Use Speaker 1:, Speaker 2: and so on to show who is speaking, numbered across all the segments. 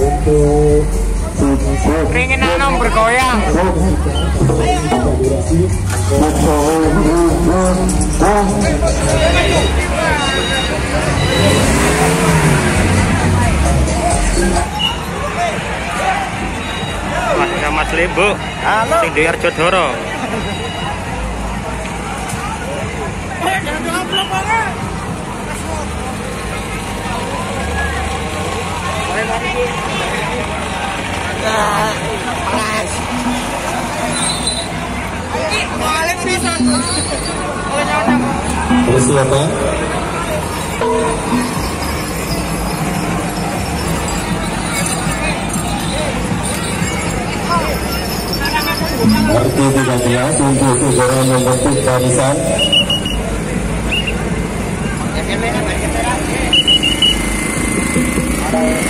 Speaker 1: untuk Ringin anom bergoyang. Mas Mas. Halo. Sing di Arjodoro.
Speaker 2: Persiapan. RT 13 untuk segera membentuk barisan Pak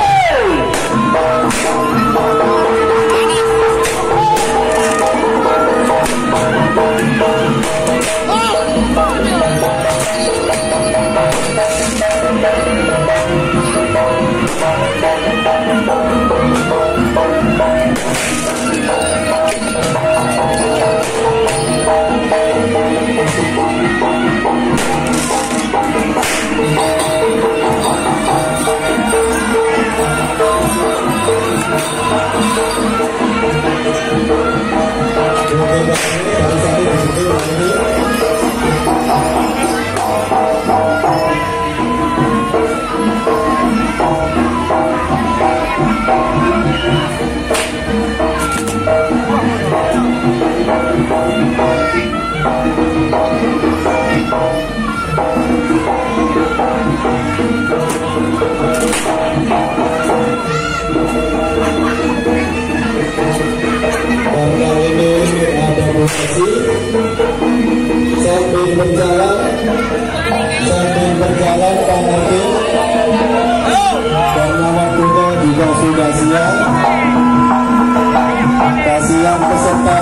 Speaker 2: Juga sudah siap. Kasihan peserta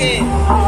Speaker 2: Okay.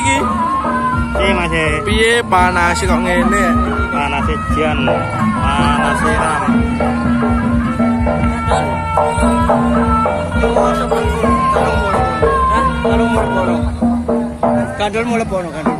Speaker 2: iki. Piye
Speaker 3: Mas? Piye panase kok ngene?
Speaker 1: Panase jan. panase e ram.
Speaker 4: Kandul mulai bono,
Speaker 5: kandul.